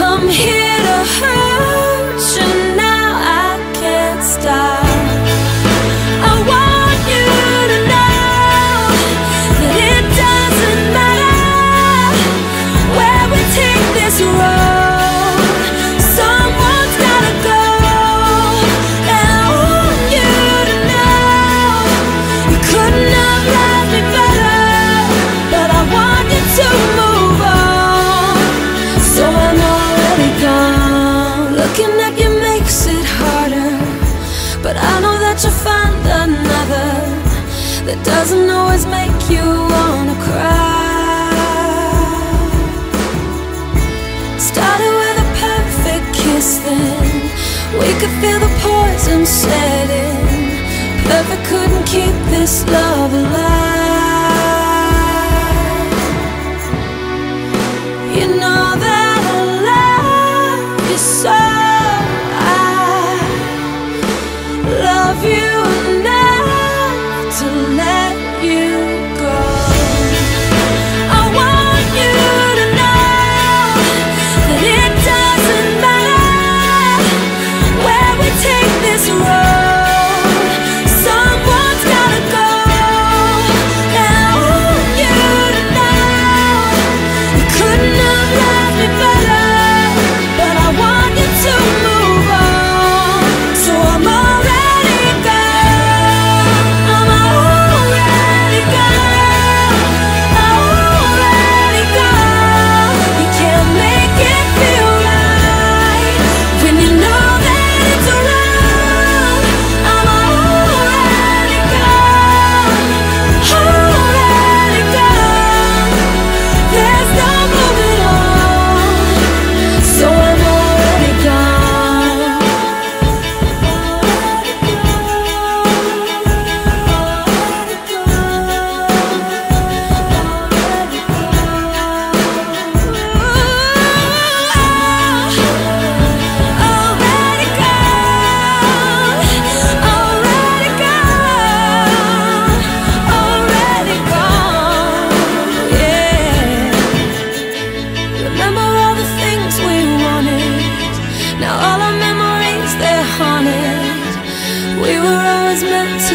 come here to hurt that doesn't always make you wanna cry. Started with a perfect kiss then. We could feel the poison setting. Perfect couldn't keep this love alive. You know that I love you so. I love you.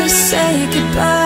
say goodbye.